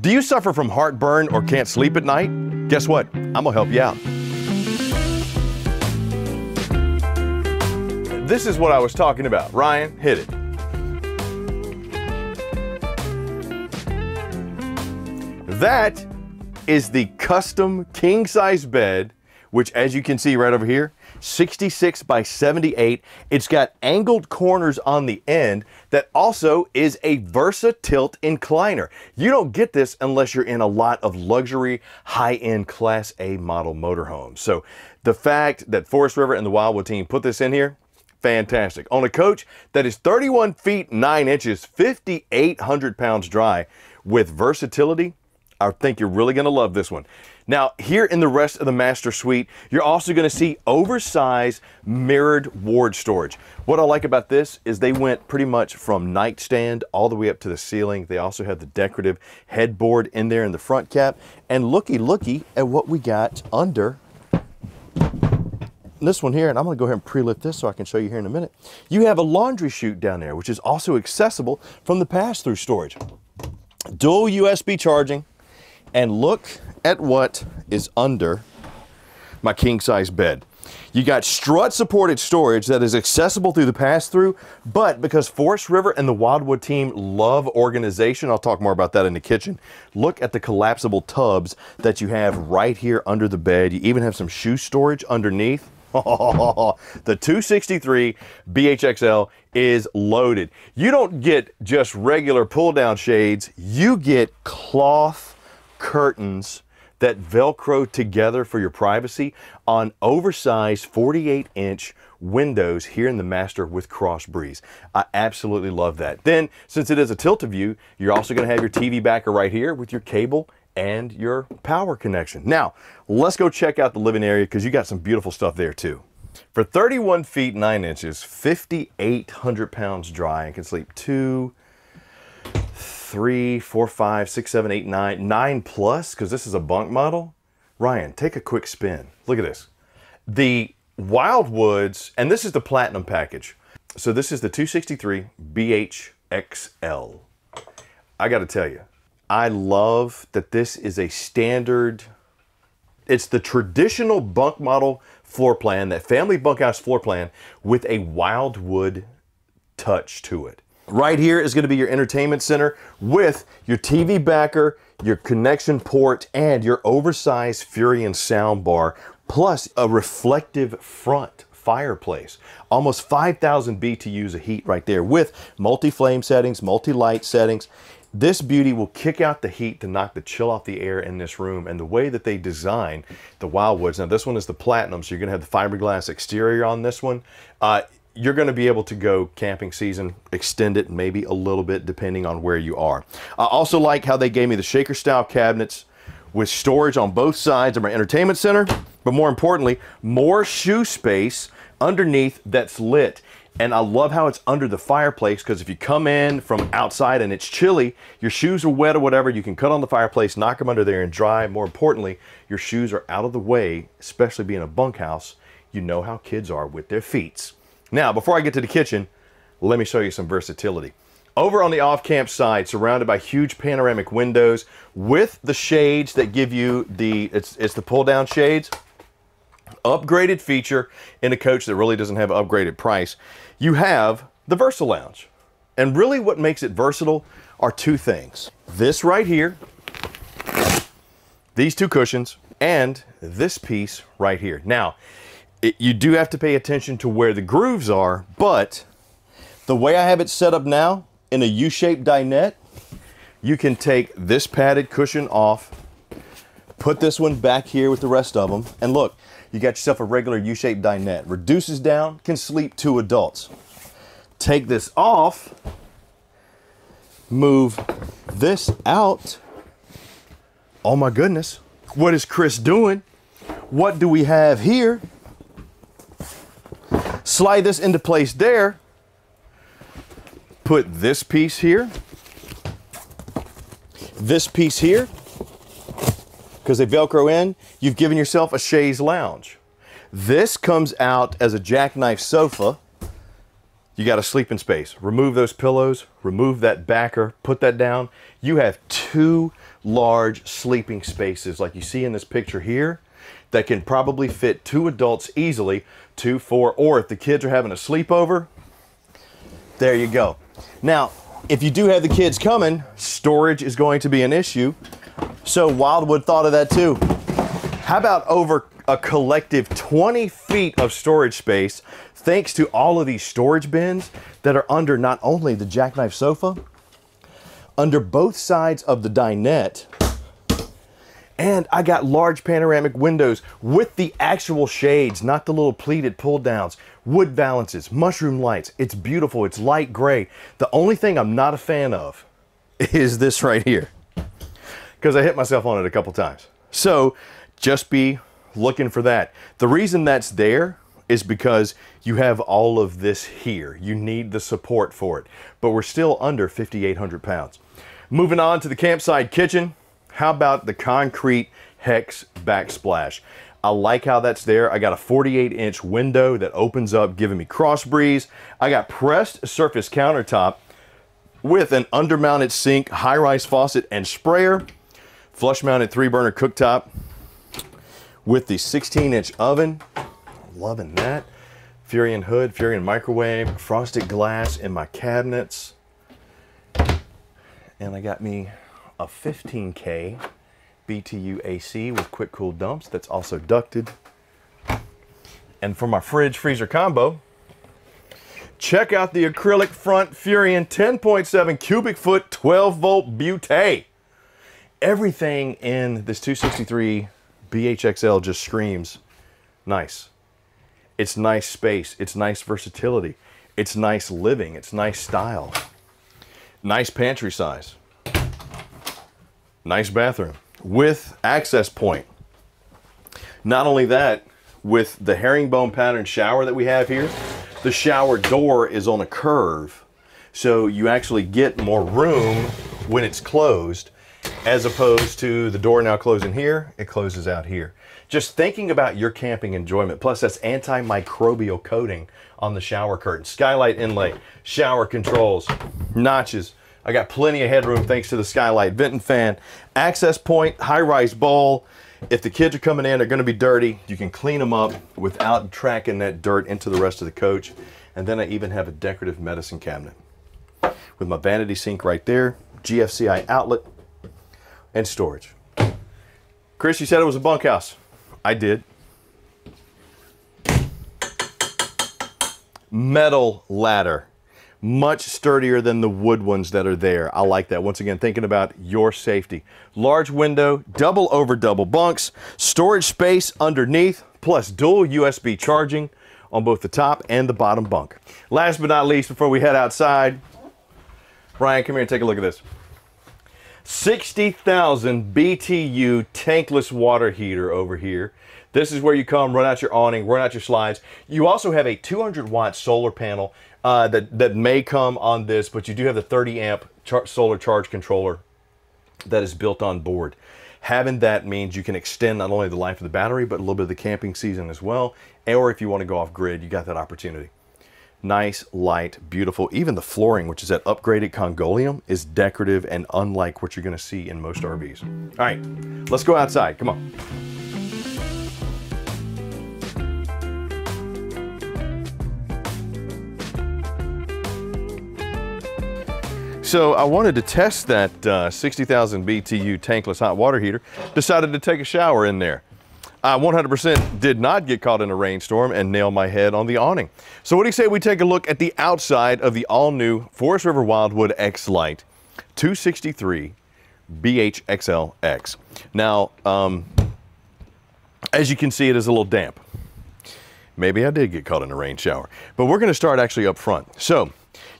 Do you suffer from heartburn or can't sleep at night? Guess what? I'm gonna help you out. This is what I was talking about. Ryan, hit it. That is the custom king size bed, which as you can see right over here, 66 by 78. It's got angled corners on the end that also is a Versa tilt incliner. You don't get this unless you're in a lot of luxury, high-end Class A model motorhomes. So the fact that Forest River and the Wildwood team put this in here, fantastic. On a coach that is 31 feet 9 inches, 5,800 pounds dry with versatility, I think you're really going to love this one. Now, here in the rest of the master suite, you're also going to see oversized mirrored ward storage. What I like about this is they went pretty much from nightstand all the way up to the ceiling. They also have the decorative headboard in there in the front cap. And looky, looky at what we got under this one here, and I'm gonna go ahead and pre-lift this so I can show you here in a minute. You have a laundry chute down there, which is also accessible from the pass-through storage. Dual USB charging, and look at what is under my king size bed. You got strut supported storage that is accessible through the pass through, but because Forest River and the Wildwood team love organization, I'll talk more about that in the kitchen. Look at the collapsible tubs that you have right here under the bed. You even have some shoe storage underneath. the 263 BHXL is loaded. You don't get just regular pull down shades, you get cloth curtains that Velcro together for your privacy on oversized 48 inch windows here in the master with cross breeze. I absolutely love that. Then, since it is a tilt-a-view, you're also gonna have your TV backer right here with your cable and your power connection. Now, let's go check out the living area because you got some beautiful stuff there too. For 31 feet 9 inches, 5,800 pounds dry, and can sleep two, three, four, five, six, seven, eight, nine, nine plus, because this is a bunk model. Ryan, take a quick spin. Look at this. The Wildwoods, and this is the Platinum package. So this is the 263 BHXL. I got to tell you, I love that this is a standard, it's the traditional bunk model floor plan, that family bunkhouse floor plan with a Wildwood touch to it. Right here is going to be your entertainment center with your TV backer, your connection port, and your oversized Furrion sound bar, plus a reflective front fireplace. Almost 5,000 BTUs of heat right there with multi-flame settings, multi-light settings. This beauty will kick out the heat to knock the chill off the air in this room. And the way that they design the Wildwoods, now this one is the Platinum, so you're gonna have the fiberglass exterior on this one. Uh, you're going to be able to go camping season, extend it maybe a little bit depending on where you are. I also like how they gave me the shaker style cabinets with storage on both sides of my entertainment center, but more importantly, more shoe space underneath that's lit. And I love how it's under the fireplace because if you come in from outside and it's chilly, your shoes are wet or whatever, you can cut on the fireplace, knock them under there and dry. More importantly, your shoes are out of the way, especially being a bunkhouse. You know how kids are with their feet. Now, before I get to the kitchen, let me show you some versatility. Over on the off-camp side, surrounded by huge panoramic windows with the shades that give you the, it's, it's the pull-down shades, upgraded feature in a coach that really doesn't have an upgraded price. You have the Versa Lounge. And really what makes it versatile are two things. This right here, these two cushions, and this piece right here. Now, it, you do have to pay attention to where the grooves are, but the way I have it set up now in a U-shaped dinette, you can take this padded cushion off, put this one back here with the rest of them, and look, you got yourself a regular U-shaped dinette. Reduces down, can sleep two adults. Take this off, move this out. Oh my goodness, what is Chris doing? What do we have here? Slide this into place there, put this piece here, this piece here, because they Velcro in, you've given yourself a chaise lounge. This comes out as a jackknife sofa You got a sleeping space. Remove those pillows, remove that backer, put that down. You have two large sleeping spaces like you see in this picture here that can probably fit two adults easily, two, four, or if the kids are having a sleepover, there you go. Now, if you do have the kids coming, storage is going to be an issue. So Wildwood thought of that too. How about over a collective 20 feet of storage space thanks to all of these storage bins that are under not only the jackknife sofa, under both sides of the dinette, and I got large panoramic windows with the actual shades, not the little pleated pull downs, wood valances, mushroom lights. It's beautiful. It's light gray. The only thing I'm not a fan of is this right here because I hit myself on it a couple times. So just be looking for that. The reason that's there is because you have all of this here. You need the support for it, but we're still under 5,800 pounds. Moving on to the campsite kitchen. How about the concrete hex backsplash? I like how that's there. I got a 48 inch window that opens up, giving me cross breeze. I got pressed surface countertop with an undermounted sink, high rise faucet, and sprayer. Flush mounted three burner cooktop with the 16 inch oven. Loving that. Furrion hood, Furrion microwave, frosted glass in my cabinets. And I got me a 15K BTU AC with quick cool dumps that's also ducted. And for my fridge freezer combo, check out the acrylic front Furrion 10.7 cubic foot 12 volt Butte. Everything in this 263 BHXL just screams nice. It's nice space. It's nice versatility. It's nice living. It's nice style. Nice pantry size. Nice bathroom with access point. Not only that, with the herringbone pattern shower that we have here, the shower door is on a curve. So you actually get more room when it's closed as opposed to the door now closing here, it closes out here. Just thinking about your camping enjoyment, plus that's antimicrobial coating on the shower curtain, skylight inlay, shower controls, notches, I got plenty of headroom thanks to the skylight vent and fan. Access point, high-rise bowl. If the kids are coming in, they're gonna be dirty. You can clean them up without tracking that dirt into the rest of the coach. And then I even have a decorative medicine cabinet with my vanity sink right there, GFCI outlet, and storage. Chris, you said it was a bunkhouse. I did. Metal ladder much sturdier than the wood ones that are there. I like that. Once again, thinking about your safety. Large window, double over double bunks, storage space underneath, plus dual USB charging on both the top and the bottom bunk. Last but not least, before we head outside, Ryan, come here and take a look at this. 60,000 BTU tankless water heater over here. This is where you come, run out your awning, run out your slides. You also have a 200 watt solar panel uh, that, that may come on this, but you do have the 30 amp char solar charge controller that is built on board. Having that means you can extend not only the life of the battery, but a little bit of the camping season as well. Or if you want to go off grid, you got that opportunity. Nice, light, beautiful. Even the flooring, which is that upgraded Congoleum, is decorative and unlike what you're going to see in most RVs. All right, let's go outside. Come on. So I wanted to test that uh, 60,000 BTU tankless hot water heater. Decided to take a shower in there. I 100% did not get caught in a rainstorm and nail my head on the awning. So what do you say we take a look at the outside of the all-new Forest River Wildwood X-Lite 263 BHXLX. Now, um, as you can see, it is a little damp. Maybe I did get caught in a rain shower, but we're gonna start actually up front. So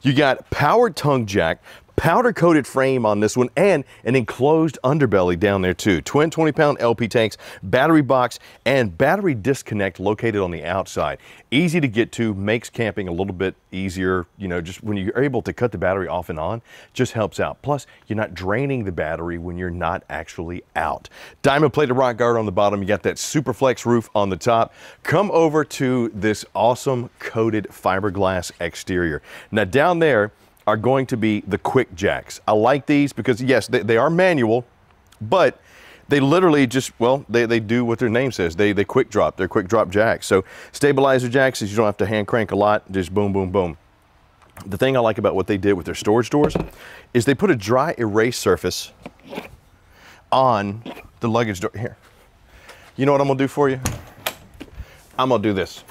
you got powered tongue jack, powder coated frame on this one and an enclosed underbelly down there too. Twin 20 pound LP tanks, battery box, and battery disconnect located on the outside. Easy to get to, makes camping a little bit easier. You know, just when you're able to cut the battery off and on, just helps out. Plus, you're not draining the battery when you're not actually out. Diamond plated rock guard on the bottom. You got that Superflex roof on the top. Come over to this awesome coated fiberglass exterior. Now down there, are going to be the quick jacks. I like these because yes, they, they are manual, but they literally just, well, they, they do what their name says. They, they quick drop, they're quick drop jacks. So stabilizer jacks is you don't have to hand crank a lot, just boom, boom, boom. The thing I like about what they did with their storage doors is they put a dry erase surface on the luggage door. Here, you know what I'm gonna do for you? I'm gonna do this.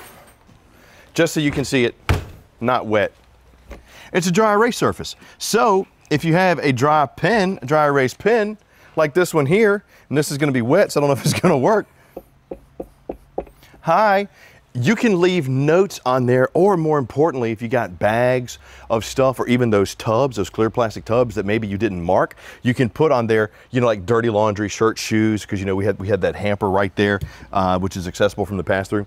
Just so you can see it, not wet. It's a dry erase surface. So if you have a dry pen, a dry erase pen, like this one here, and this is gonna be wet, so I don't know if it's gonna work. Hi, you can leave notes on there, or more importantly, if you got bags of stuff or even those tubs, those clear plastic tubs that maybe you didn't mark, you can put on there, you know, like dirty laundry, shirt, shoes, because you know we had we had that hamper right there, uh, which is accessible from the pass-through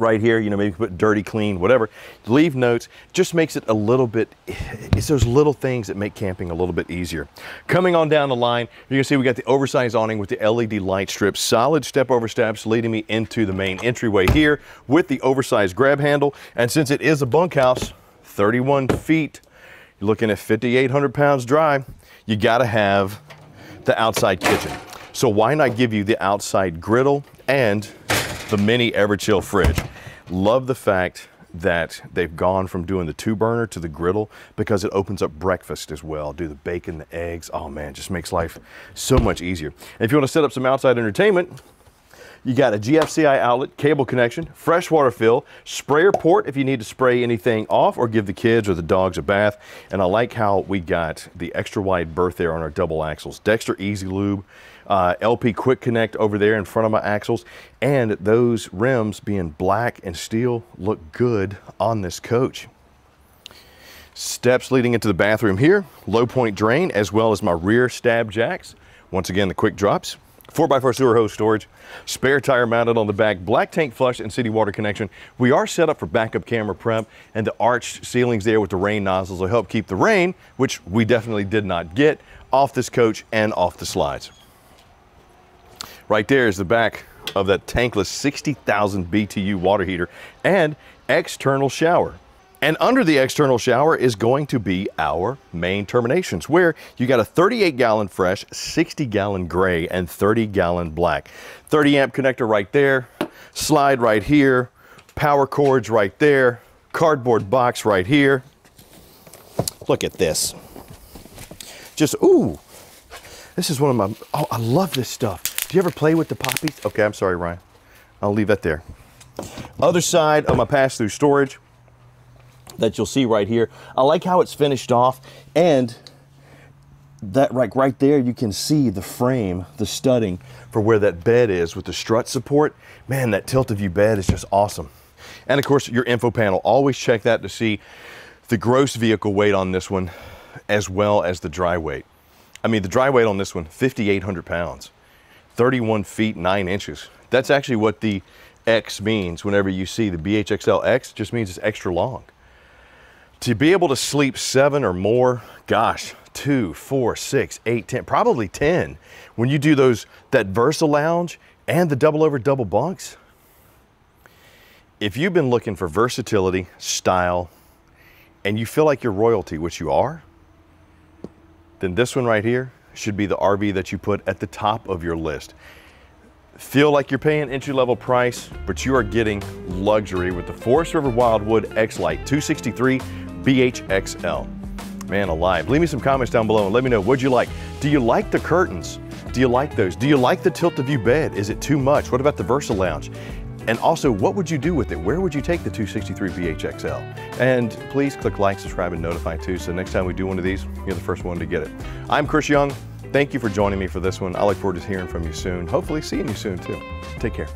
right here, you know, maybe put dirty, clean, whatever. Leave notes, just makes it a little bit, it's those little things that make camping a little bit easier. Coming on down the line, you can see we got the oversized awning with the LED light strips, solid step over steps leading me into the main entryway here with the oversized grab handle. And since it is a bunkhouse, 31 feet, you're looking at 5,800 pounds dry, you gotta have the outside kitchen. So why not give you the outside griddle and the mini Everchill fridge. Love the fact that they've gone from doing the two burner to the griddle because it opens up breakfast as well. Do the bacon, the eggs. Oh man, just makes life so much easier. And if you want to set up some outside entertainment, you got a GFCI outlet, cable connection, freshwater fill, sprayer port if you need to spray anything off or give the kids or the dogs a bath. And I like how we got the extra wide berth there on our double axles. Dexter Easy Lube uh, LP Quick Connect over there in front of my axles. And those rims being black and steel look good on this coach. Steps leading into the bathroom here, low point drain, as well as my rear stab jacks. Once again, the quick drops. 4x4 sewer hose storage, spare tire mounted on the back, black tank flush and city water connection. We are set up for backup camera prep and the arched ceilings there with the rain nozzles will help keep the rain, which we definitely did not get, off this coach and off the slides. Right there is the back of that tankless 60,000 BTU water heater and external shower. And under the external shower is going to be our main terminations where you got a 38 gallon fresh, 60 gallon gray, and 30 gallon black. 30 amp connector right there, slide right here, power cords right there, cardboard box right here. Look at this. Just, ooh, this is one of my, oh, I love this stuff. Do you ever play with the poppies? Okay, I'm sorry, Ryan. I'll leave that there. Other side of my pass-through storage that you'll see right here. I like how it's finished off and that right, right there, you can see the frame, the studding for where that bed is with the strut support. Man, that tilt-a-view bed is just awesome. And of course, your info panel. Always check that to see the gross vehicle weight on this one as well as the dry weight. I mean, the dry weight on this one, 5,800 pounds. 31 feet 9 inches. That's actually what the X means whenever you see the BHXL X, just means it's extra long. To be able to sleep seven or more, gosh, two, four, six, eight, ten, probably 10. When you do those, that Versa Lounge and the double over double bunks, if you've been looking for versatility, style, and you feel like you're royalty, which you are, then this one right here should be the RV that you put at the top of your list. Feel like you're paying entry level price, but you are getting luxury with the Forest River Wildwood X-Lite 263 BHXL. Man alive. Leave me some comments down below and let me know what'd you like. Do you like the curtains? Do you like those? Do you like the tilt-a-view bed? Is it too much? What about the Versa Lounge? And also, what would you do with it? Where would you take the 263 BHXL? And please click like, subscribe, and notify too, so next time we do one of these, you're the first one to get it. I'm Chris Young. Thank you for joining me for this one. I look forward to hearing from you soon. Hopefully seeing you soon too. Take care.